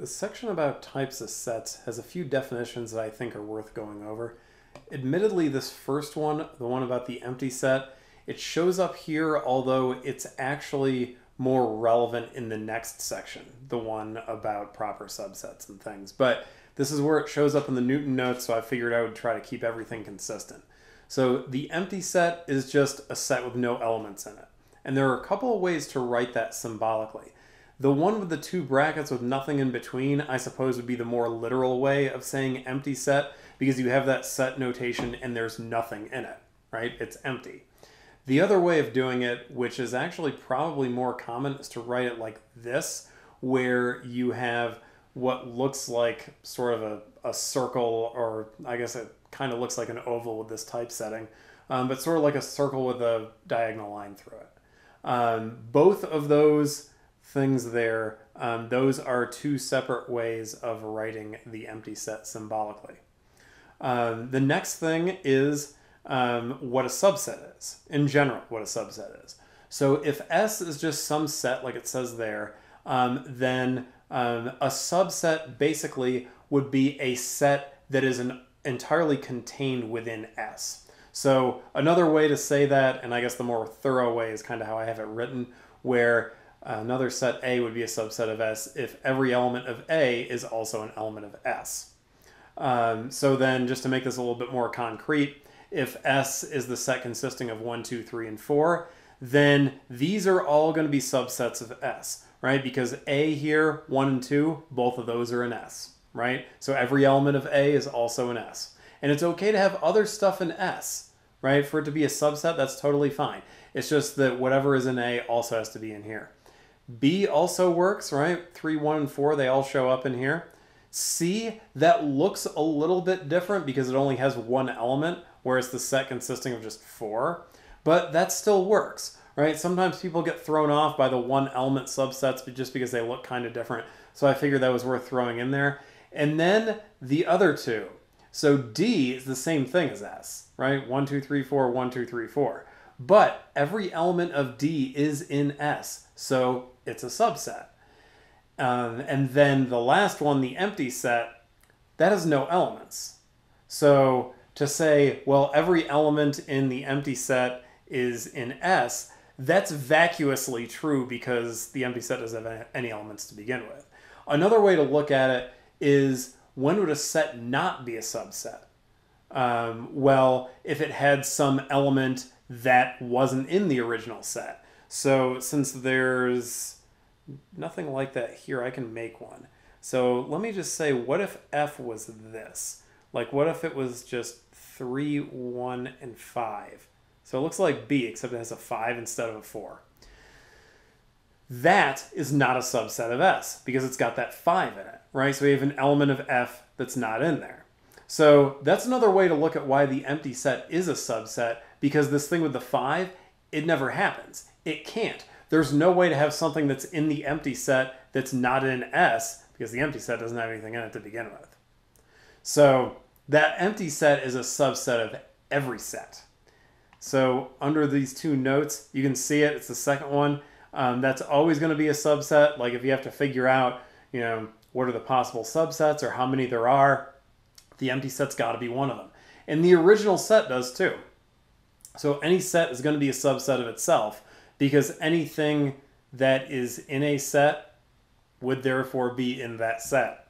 The section about types of sets has a few definitions that I think are worth going over. Admittedly, this first one, the one about the empty set, it shows up here, although it's actually more relevant in the next section, the one about proper subsets and things. But this is where it shows up in the Newton notes, so I figured I would try to keep everything consistent. So the empty set is just a set with no elements in it. And there are a couple of ways to write that symbolically. The one with the two brackets with nothing in between, I suppose, would be the more literal way of saying empty set because you have that set notation and there's nothing in it, right? It's empty. The other way of doing it, which is actually probably more common, is to write it like this, where you have what looks like sort of a, a circle, or I guess it kind of looks like an oval with this typesetting, um, but sort of like a circle with a diagonal line through it. Um, both of those things there, um, those are two separate ways of writing the empty set symbolically. Um, the next thing is um, what a subset is, in general, what a subset is. So if S is just some set, like it says there, um, then um, a subset basically would be a set that is an entirely contained within S. So another way to say that, and I guess the more thorough way is kind of how I have it written, where Another set A would be a subset of S if every element of A is also an element of S. Um, so then, just to make this a little bit more concrete, if S is the set consisting of 1, 2, 3, and 4, then these are all going to be subsets of S, right? Because A here, 1 and 2, both of those are an S, right? So every element of A is also an S. And it's okay to have other stuff in S, right? For it to be a subset, that's totally fine. It's just that whatever is in A also has to be in here. B also works, right? 3, 1, and 4, they all show up in here. C, that looks a little bit different because it only has one element, whereas the set consisting of just four. But that still works, right? Sometimes people get thrown off by the one element subsets just because they look kind of different. So I figured that was worth throwing in there. And then the other two. So D is the same thing as S, right? 1, 2, 3, 4, 1, 2, 3, 4. But every element of D is in S. So it's a subset. Um, and then the last one, the empty set, that has no elements. So to say, well, every element in the empty set is in S, that's vacuously true because the empty set doesn't have any elements to begin with. Another way to look at it is when would a set not be a subset? Um, well, if it had some element that wasn't in the original set. So since there's nothing like that here, I can make one. So let me just say, what if f was this? Like, what if it was just 3, 1, and 5? So it looks like b, except it has a 5 instead of a 4. That is not a subset of s, because it's got that 5 in it, right? So we have an element of f that's not in there. So that's another way to look at why the empty set is a subset, because this thing with the 5, it never happens. It can't. There's no way to have something that's in the empty set that's not in S because the empty set doesn't have anything in it to begin with. So that empty set is a subset of every set. So under these two notes, you can see it. It's the second one. Um, that's always going to be a subset. Like if you have to figure out, you know, what are the possible subsets or how many there are, the empty set's got to be one of them. And the original set does too. So any set is going to be a subset of itself because anything that is in a set would therefore be in that set,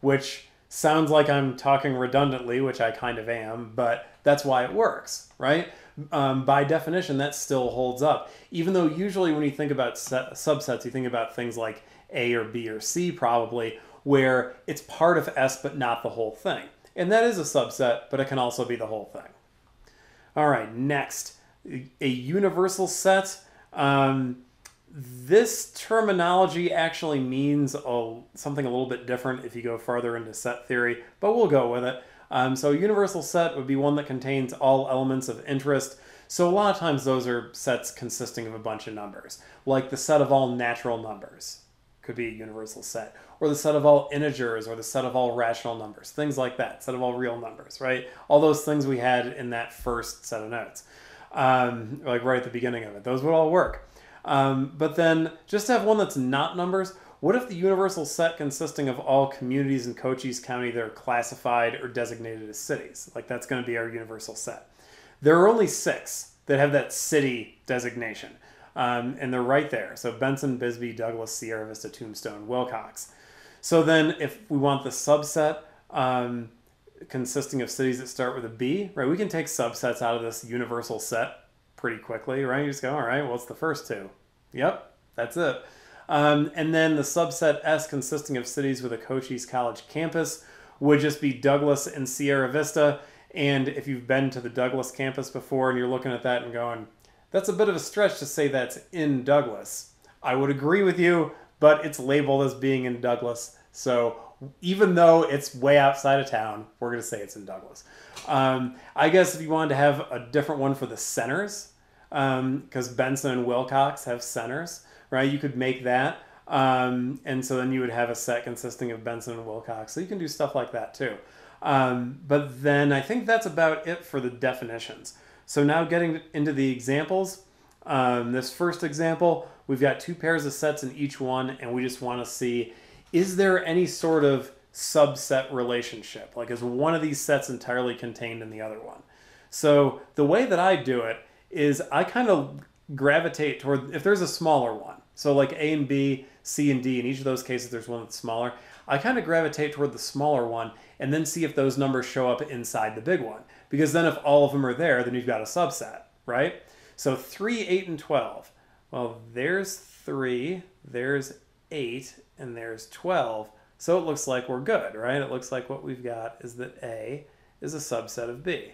which sounds like I'm talking redundantly, which I kind of am, but that's why it works, right? Um, by definition, that still holds up. Even though usually when you think about set, subsets, you think about things like A or B or C probably, where it's part of S but not the whole thing. And that is a subset, but it can also be the whole thing. All right, next, a universal set. Um, this terminology actually means something a little bit different if you go farther into set theory, but we'll go with it. Um, so a universal set would be one that contains all elements of interest. So a lot of times those are sets consisting of a bunch of numbers, like the set of all natural numbers could be a universal set, or the set of all integers, or the set of all rational numbers, things like that, set of all real numbers, right? All those things we had in that first set of notes, um, like right at the beginning of it, those would all work. Um, but then just to have one that's not numbers what if the universal set consisting of all communities in Cochise County that are classified or designated as cities? Like that's going to be our universal set. There are only six that have that city designation, um, and they're right there. So Benson, Bisbee, Douglas, Sierra Vista, Tombstone, Willcox. So then, if we want the subset um, consisting of cities that start with a B, right, we can take subsets out of this universal set pretty quickly, right? You just go, all right, what's the first two? Yep, that's it. Um, and then the subset S consisting of cities with a Cochise College campus would just be Douglas and Sierra Vista. And if you've been to the Douglas campus before and you're looking at that and going, that's a bit of a stretch to say that's in Douglas. I would agree with you, but it's labeled as being in Douglas. So even though it's way outside of town, we're going to say it's in Douglas. Um, I guess if you wanted to have a different one for the centers, because um, Benson and Willcox have centers, right? You could make that. Um, and so then you would have a set consisting of Benson and Willcox. So you can do stuff like that too. Um, but then I think that's about it for the definitions. So now getting into the examples. Um, this first example, we've got two pairs of sets in each one, and we just want to see is there any sort of subset relationship? Like, is one of these sets entirely contained in the other one? So the way that I do it is I kind of gravitate toward if there's a smaller one. So like A and B, C and D, in each of those cases there's one that's smaller. I kind of gravitate toward the smaller one and then see if those numbers show up inside the big one. Because then if all of them are there, then you've got a subset, right? So 3, 8, and 12. Well, there's 3, there's 8, and there's 12. So it looks like we're good, right? It looks like what we've got is that A is a subset of B.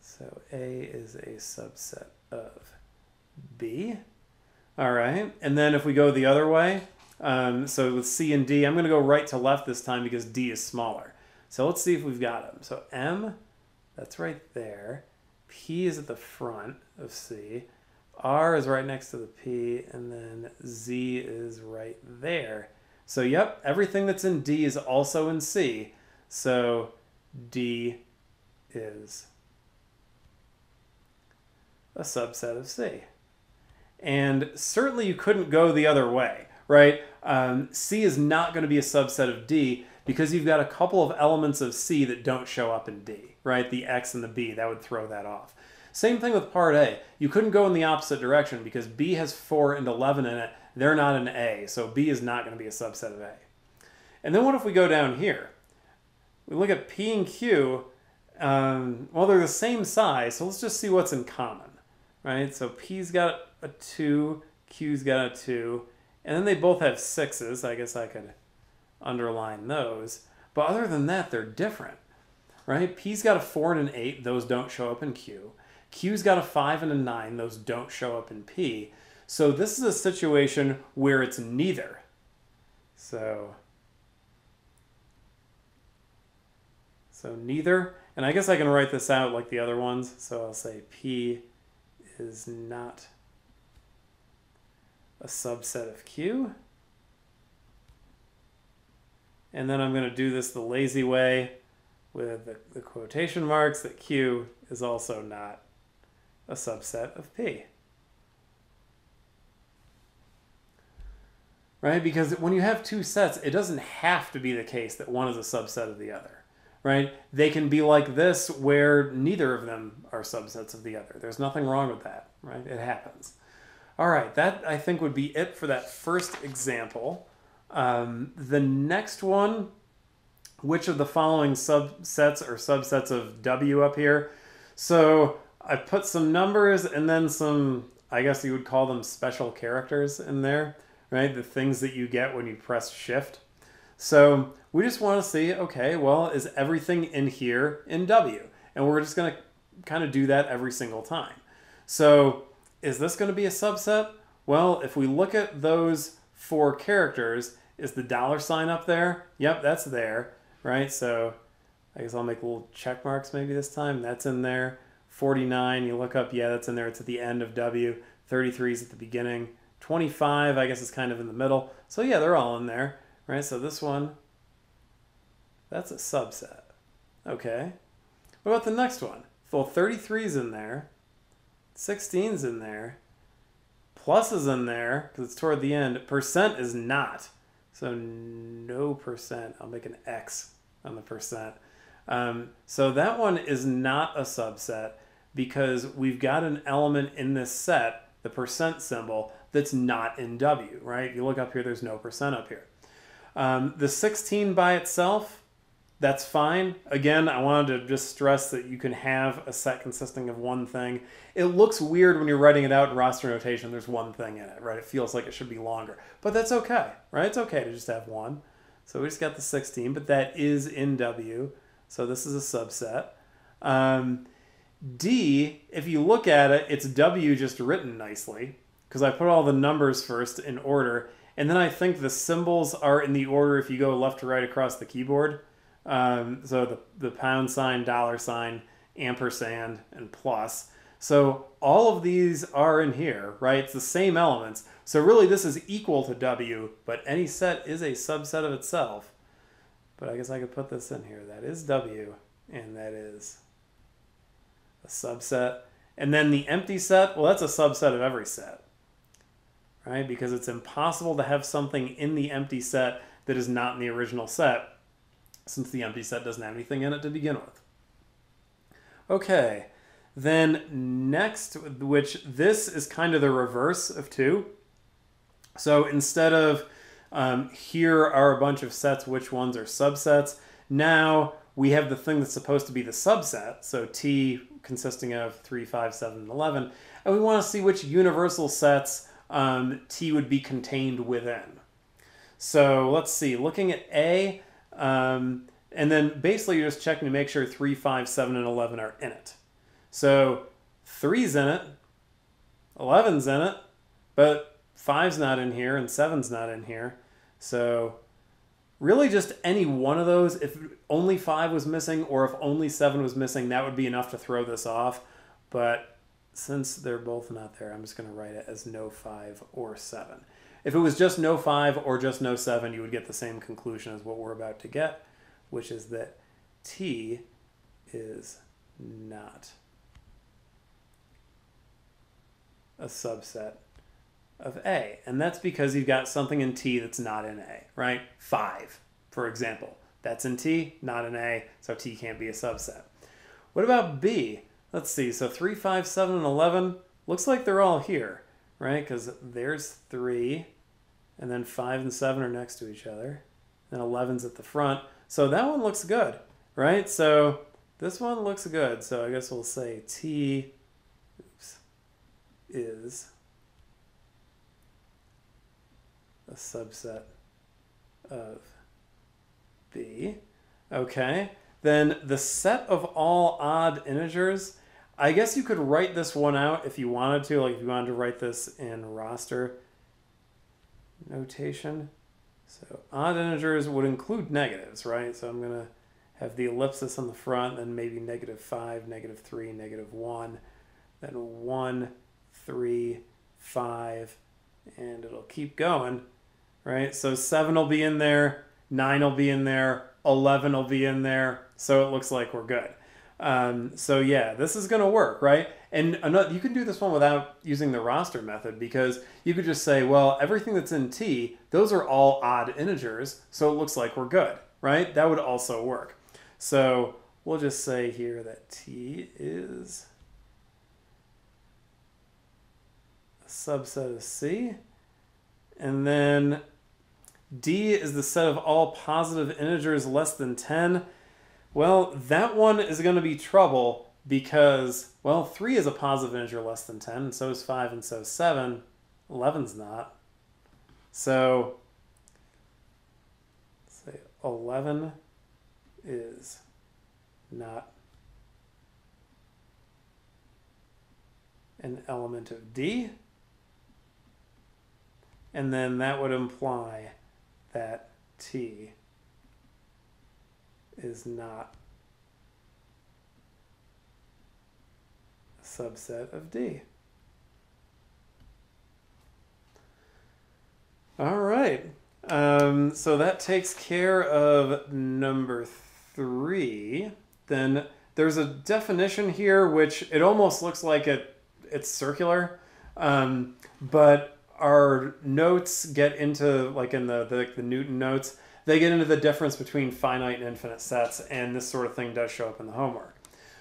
So A is a subset of B. All right, and then if we go the other way, um, so with C and D, I'm going to go right to left this time because D is smaller. So let's see if we've got them. So M, that's right there. P is at the front of C. R is right next to the P, and then Z is right there. So yep, everything that's in D is also in C. So D is a subset of C. And certainly you couldn't go the other way, right? Um, C is not going to be a subset of D because you've got a couple of elements of C that don't show up in D, right? The X and the B, that would throw that off. Same thing with part A. You couldn't go in the opposite direction because B has 4 and 11 in it. They're not an A, so B is not going to be a subset of A. And then what if we go down here? We look at P and Q. Um, well, they're the same size, so let's just see what's in common, right? So P's got a 2, Q's got a 2, and then they both have 6s. I guess I could underline those. But other than that, they're different, right? P's got a 4 and an 8. Those don't show up in Q. Q's got a 5 and a 9. Those don't show up in P. So this is a situation where it's neither. So, so neither. And I guess I can write this out like the other ones. So I'll say P is not a subset of Q. And then I'm going to do this the lazy way with the, the, quotation marks that Q is also not a subset of P. Right? Because when you have two sets, it doesn't have to be the case that one is a subset of the other. Right? They can be like this where neither of them are subsets of the other. There's nothing wrong with that. Right? It happens. All right, that I think would be it for that first example. Um, the next one, which of the following subsets or subsets of W up here? So I put some numbers and then some, I guess you would call them special characters in there, right? The things that you get when you press shift. So we just want to see, okay, well, is everything in here in W? And we're just going to kind of do that every single time. So is this going to be a subset? Well, if we look at those four characters, is the dollar sign up there? Yep, that's there, right? So I guess I'll make little check marks maybe this time. That's in there. 49, you look up, yeah, that's in there. It's at the end of W. 33 is at the beginning. 25, I guess, is kind of in the middle. So yeah, they're all in there, right? So this one, that's a subset. Okay. What about the next one? Well, 33 is in there. 16's in there. plus is in there because it's toward the end. Percent is not. So no percent. I'll make an X on the percent. Um, so that one is not a subset because we've got an element in this set, the percent symbol, that's not in W, right? You look up here, there's no percent up here. Um, the 16 by itself, that's fine. Again, I wanted to just stress that you can have a set consisting of one thing. It looks weird when you're writing it out in roster notation, there's one thing in it, right? It feels like it should be longer, but that's okay, right? It's okay to just have one. So we just got the 16, but that is in W. So this is a subset. Um, D, if you look at it, it's W just written nicely because I put all the numbers first in order. And then I think the symbols are in the order if you go left to right across the keyboard. Um, so the, the pound sign, dollar sign, ampersand, and plus. So all of these are in here, right? It's the same elements. So really this is equal to W, but any set is a subset of itself. But I guess I could put this in here. That is W, and that is a subset. And then the empty set, well, that's a subset of every set, right? Because it's impossible to have something in the empty set that is not in the original set since the empty set doesn't have anything in it to begin with. Okay, then next, which this is kind of the reverse of 2. So instead of um, here are a bunch of sets, which ones are subsets, now we have the thing that's supposed to be the subset, so T consisting of 3, 5, 7, and 11, and we want to see which universal sets um, T would be contained within. So let's see, looking at A, um, and then basically you're just checking to make sure 3, 5, 7, and 11 are in it. So 3's in it, 11's in it, but 5's not in here and 7's not in here. So really just any one of those, if only 5 was missing or if only 7 was missing, that would be enough to throw this off. But since they're both not there, I'm just going to write it as no 5 or 7. If it was just no 5 or just no 7, you would get the same conclusion as what we're about to get, which is that T is not a subset of A. And that's because you've got something in T that's not in A, right? 5, for example. That's in T, not in A, so T can't be a subset. What about B? Let's see, so 3, 5, 7, and 11, looks like they're all here, right? Because there's 3, and then 5 and 7 are next to each other, and 11's at the front. So that one looks good, right? So this one looks good, so I guess we'll say T oops, is a subset of B. Okay, then the set of all odd integers, I guess you could write this one out if you wanted to, like if you wanted to write this in roster notation. So odd integers would include negatives, right? So I'm going to have the ellipsis on the front, then maybe negative 5, negative 3, negative 1, then 1, 3, 5, and it'll keep going right? So 7 will be in there, 9 will be in there, 11 will be in there. So it looks like we're good. Um, so yeah, this is going to work, right? And another, you can do this one without using the roster method because you could just say, well, everything that's in T, those are all odd integers, so it looks like we're good, right? That would also work. So we'll just say here that T is a subset of C. And then D is the set of all positive integers less than 10. Well, that one is going to be trouble because, well, 3 is a positive integer less than 10, and so is 5, and so is 7. 11's not. So, say 11 is not an element of D. And then that would imply that T is not a subset of D. All right. Um, so that takes care of number three. Then there's a definition here which it almost looks like it it's circular. Um, but our notes get into like in the, the the Newton notes, they get into the difference between finite and infinite sets, and this sort of thing does show up in the homework.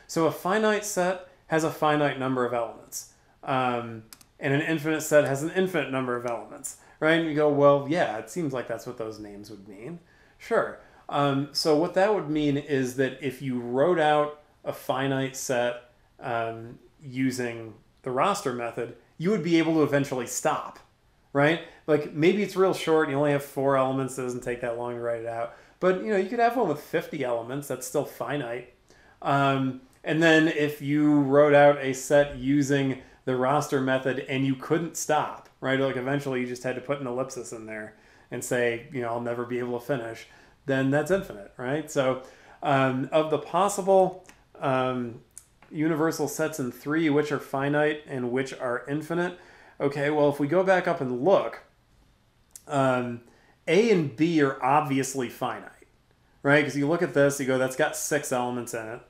So a finite set has a finite number of elements, um, and an infinite set has an infinite number of elements, right? And you go, well, yeah, it seems like that's what those names would mean. Sure. Um, so what that would mean is that if you wrote out a finite set um, using the roster method, you would be able to eventually stop, right? Like maybe it's real short, you only have four elements, it doesn't take that long to write it out. But you know, you could have one with 50 elements, that's still finite. Um, and then if you wrote out a set using the roster method and you couldn't stop, right? Like eventually you just had to put an ellipsis in there and say, you know, I'll never be able to finish, then that's infinite, right? So um, of the possible um, universal sets in three, which are finite and which are infinite, okay, well, if we go back up and look, um, A and B are obviously finite, right? Because you look at this, you go, that's got six elements in it.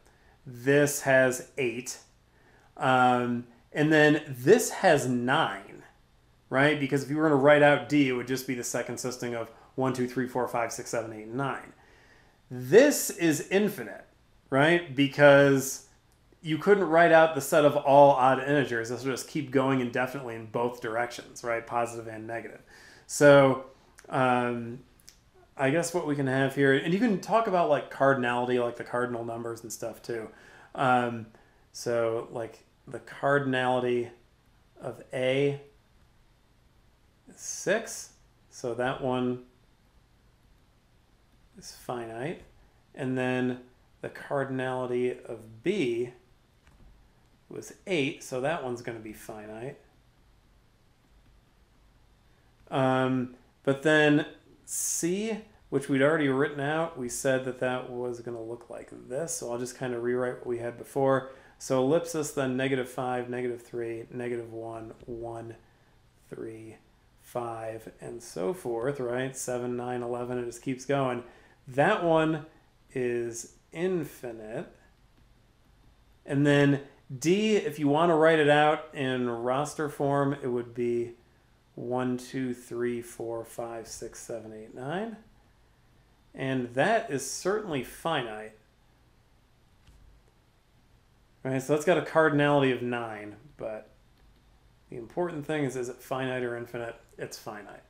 This has eight. Um, and then this has nine, right? Because if you were going to write out D, it would just be the set consisting of 1, 2, 3, 4, 5, 6, 7, 8, 9. This is infinite, right? Because you couldn't write out the set of all odd integers. This would just keep going indefinitely in both directions, right? Positive and negative. So um, I guess what we can have here, and you can talk about like cardinality, like the cardinal numbers and stuff too. Um, so like the cardinality of A is 6. So that one is finite. And then the cardinality of B was 8, so that one's going to be finite. Um, but then C, which we'd already written out, we said that that was going to look like this. So I'll just kind of rewrite what we had before. So ellipsis, then negative 5, negative 3, negative 1, 1, 3, 5, and so forth, right? 7, 9, 11, it just keeps going. That one is infinite. And then D, if you want to write it out in roster form, it would be 1, 2, 3, 4, 5, 6, 7, 8, 9. And that is certainly finite. Right, so that's got a cardinality of 9, but the important thing is, is it finite or infinite? It's finite.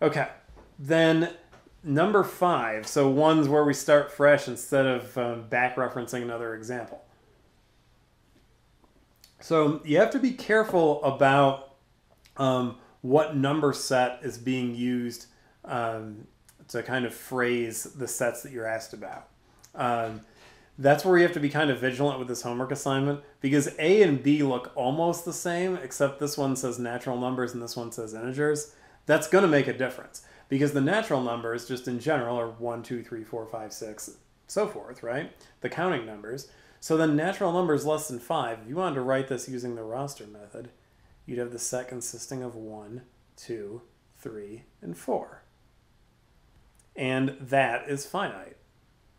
Okay, then number 5, so one's where we start fresh instead of um, back referencing another example. So you have to be careful about um, what number set is being used um, to kind of phrase the sets that you're asked about. Um, that's where you have to be kind of vigilant with this homework assignment because A and B look almost the same, except this one says natural numbers and this one says integers. That's going to make a difference because the natural numbers, just in general, are 1, 2, 3, 4, 5, 6, so forth, right? The counting numbers. So then natural numbers less than 5, if you wanted to write this using the roster method, you'd have the set consisting of 1, 2, 3, and 4. And that is finite,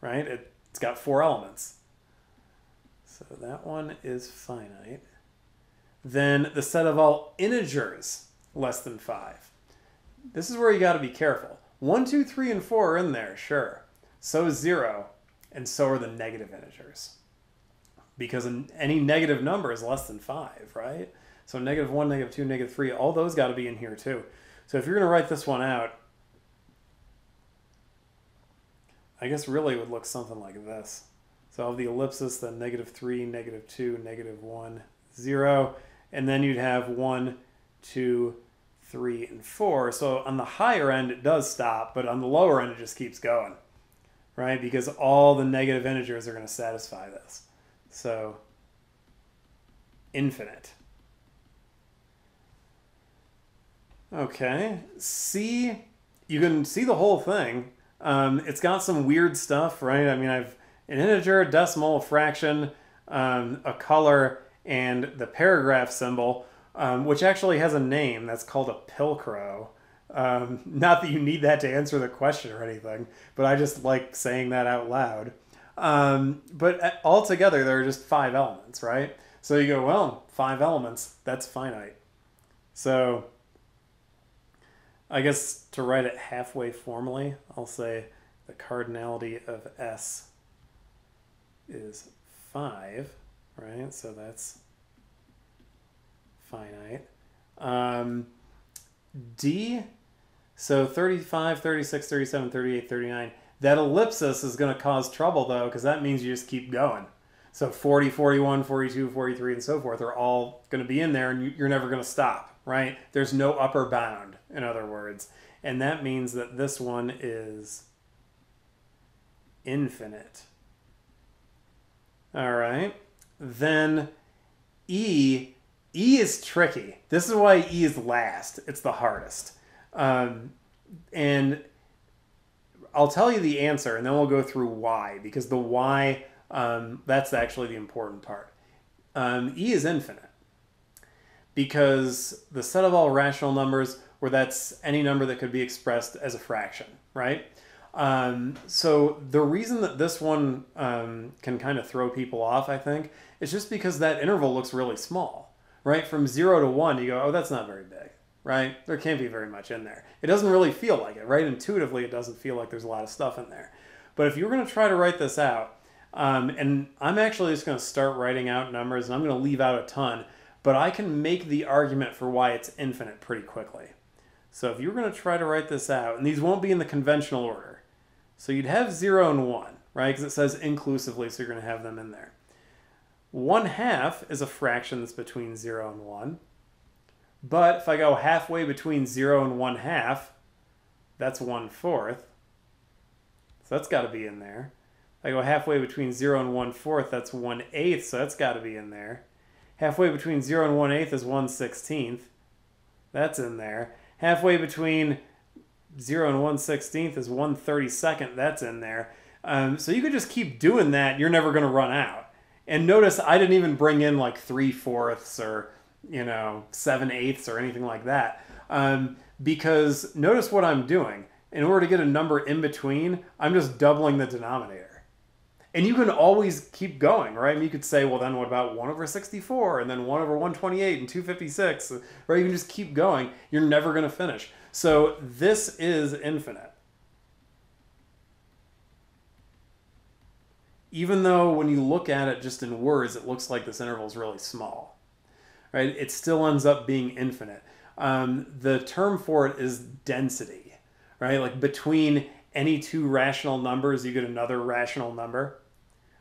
right? It, it's got four elements. So that one is finite. Then the set of all integers less than 5. This is where you got to be careful. 1, 2, 3, and 4 are in there, sure. So is 0, and so are the negative integers because any negative number is less than 5, right? So negative 1, negative 2, negative 3, all those got to be in here too. So if you're going to write this one out, I guess really it would look something like this. So have the ellipsis, then negative 3, negative 2, negative one, zero, And then you'd have one, two, three, and 4. So on the higher end, it does stop, but on the lower end, it just keeps going, right? Because all the negative integers are going to satisfy this. So infinite. Okay, C, you can see the whole thing. Um, it's got some weird stuff, right? I mean, I've an integer, decimal, fraction, um, a color, and the paragraph symbol, um, which actually has a name that's called a pilcrow. Um, not that you need that to answer the question or anything, but I just like saying that out loud. Um, but uh, altogether, there are just five elements, right? So you go, well, five elements, that's finite. So I guess to write it halfway formally, I'll say the cardinality of S is 5, right? So that's finite. Um, D, so 35, 36, 37, 38, 39. That ellipsis is going to cause trouble, though, because that means you just keep going. So 40, 41, 42, 43, and so forth are all going to be in there, and you're never going to stop, right? There's no upper bound, in other words. And that means that this one is infinite. All right. Then E, E is tricky. This is why E is last. It's the hardest. Um, and I'll tell you the answer, and then we'll go through why, because the why, um, that's actually the important part. Um, e is infinite, because the set of all rational numbers, where that's any number that could be expressed as a fraction, right? Um, so the reason that this one um, can kind of throw people off, I think, is just because that interval looks really small, right? From zero to one, you go, oh, that's not very big, right? There can't be very much in there. It doesn't really feel like it, right? Intuitively, it doesn't feel like there's a lot of stuff in there. But if you're going to try to write this out, um, and I'm actually just going to start writing out numbers, and I'm going to leave out a ton, but I can make the argument for why it's infinite pretty quickly. So if you're going to try to write this out, and these won't be in the conventional order, so you'd have 0 and 1, right? Because it says inclusively, so you're going to have them in there. 1 half is a fraction that's between 0 and 1. But if I go halfway between 0 and 1 half, that's 1 fourth. So that's got to be in there. If I go halfway between 0 and 1 fourth, that's 1 eighth, so that's got to be in there. Halfway between 0 and 1 eighth is 1 16th. That's in there. Halfway between 0 and 1 16th is 1 32nd. That's in there. Um, so you could just keep doing that. You're never going to run out. And notice I didn't even bring in like 3 fourths or, you know, 7 eighths or anything like that. Um, because notice what I'm doing. In order to get a number in between, I'm just doubling the denominator. And you can always keep going, right? You could say, well, then what about 1 over 64 and then 1 over 128 and 256, right? You can just keep going. You're never going to finish. So this is infinite. Even though when you look at it just in words, it looks like this interval is really small, right? It still ends up being infinite. Um, the term for it is density, right? Like between any two rational numbers, you get another rational number,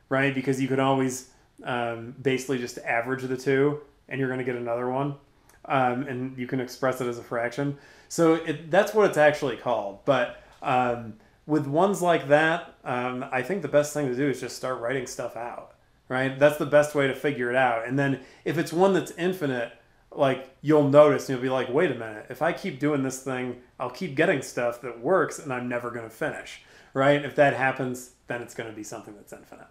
right? Because you could always um, basically just average the two and you're going to get another one um, and you can express it as a fraction. So it, that's what it's actually called. But um, with ones like that, um, I think the best thing to do is just start writing stuff out, right? That's the best way to figure it out. And then if it's one that's infinite, like you'll notice and you'll be like, wait a minute, if I keep doing this thing, I'll keep getting stuff that works and I'm never going to finish, right? If that happens, then it's going to be something that's infinite.